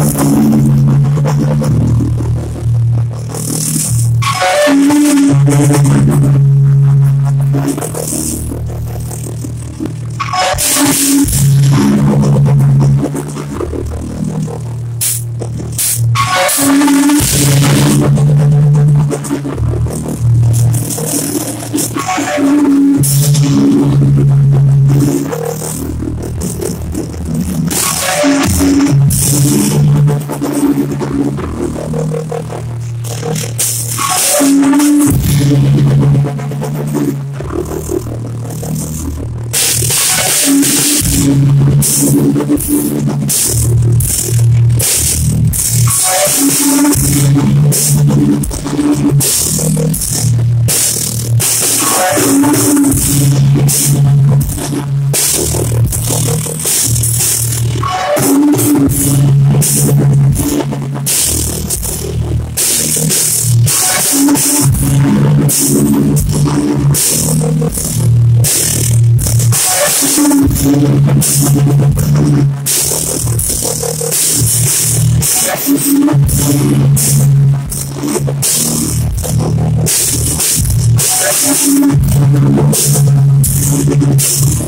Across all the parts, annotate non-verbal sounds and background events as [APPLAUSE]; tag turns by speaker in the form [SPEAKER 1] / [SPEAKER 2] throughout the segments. [SPEAKER 1] Thank you. I'm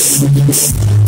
[SPEAKER 1] ます。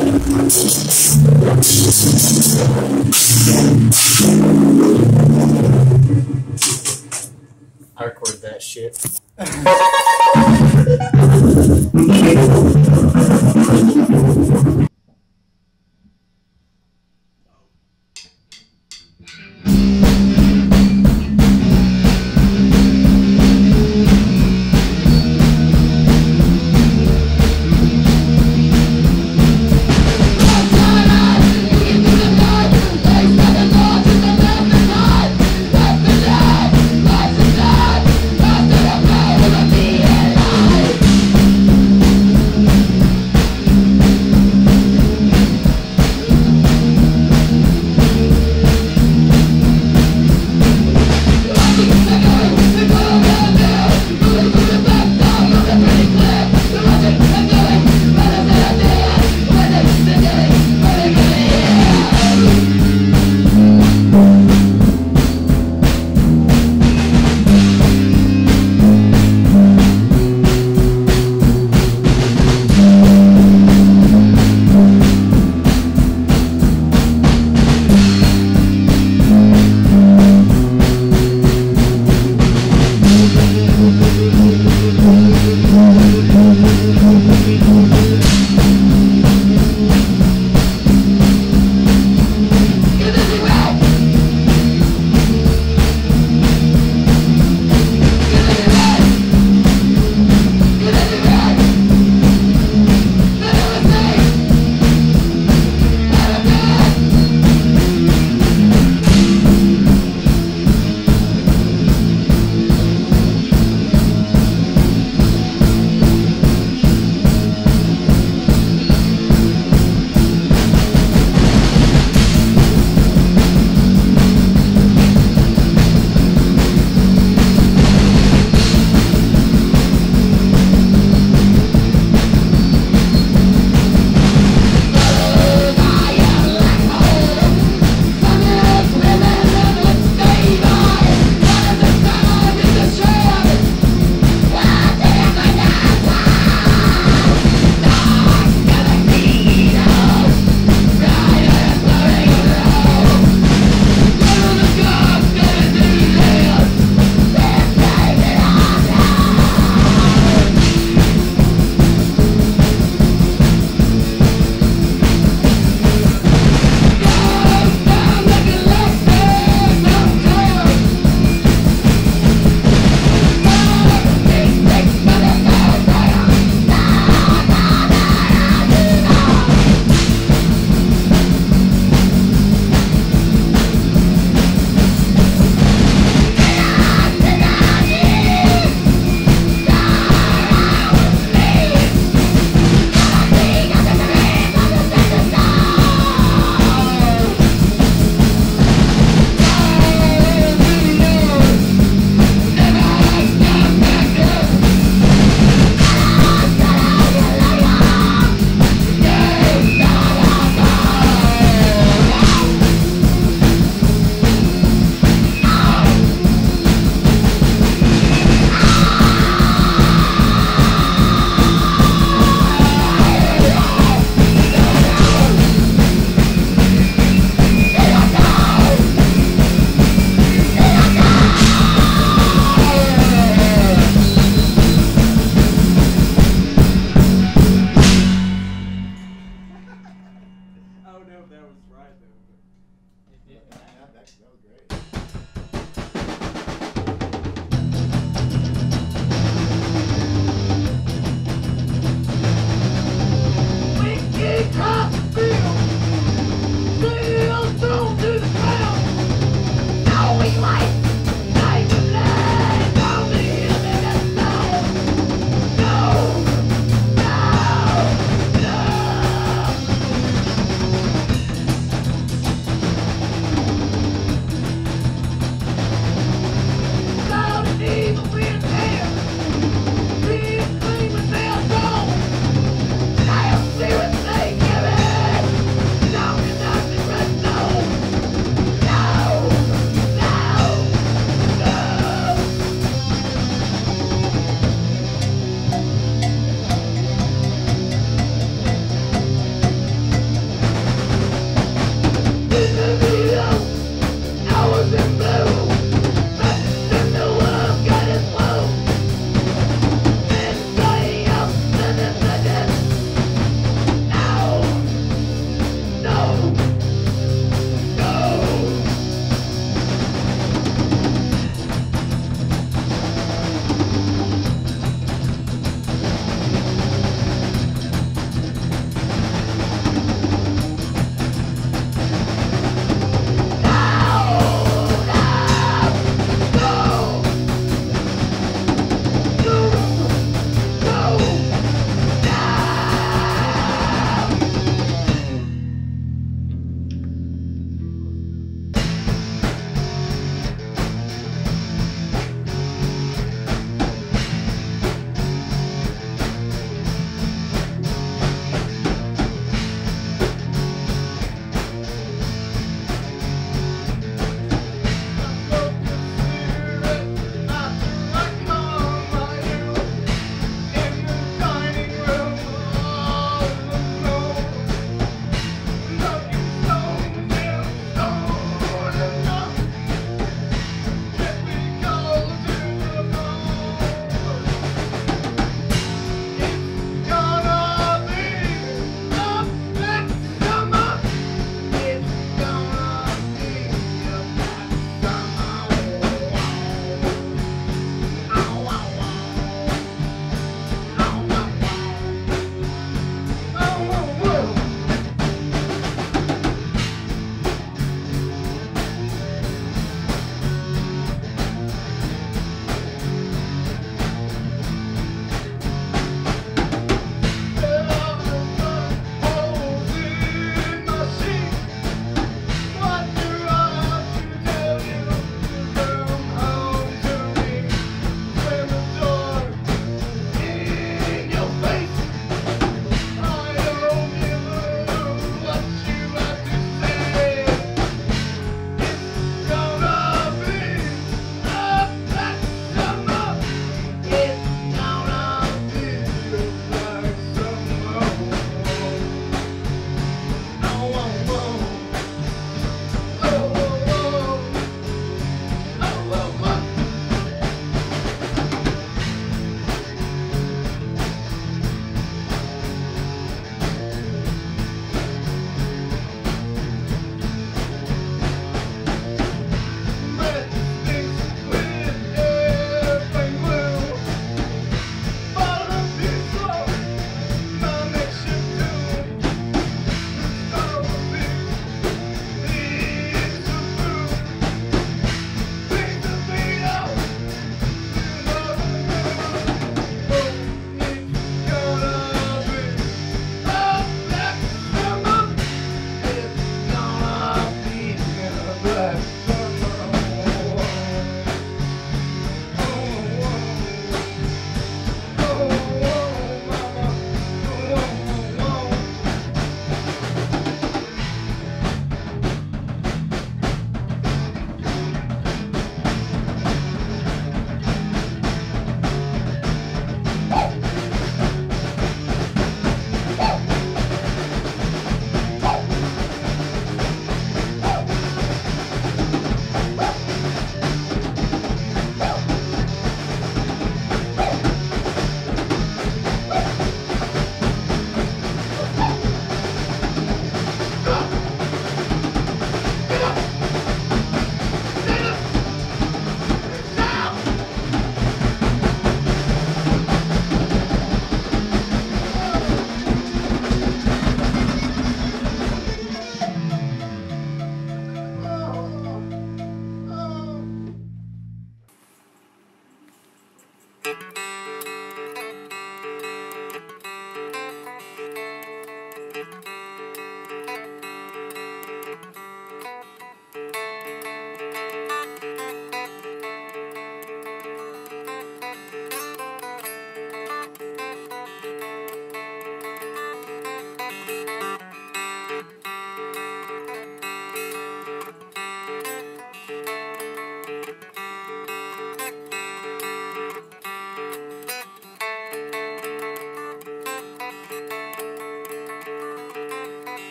[SPEAKER 1] I recorded that shit. [LAUGHS]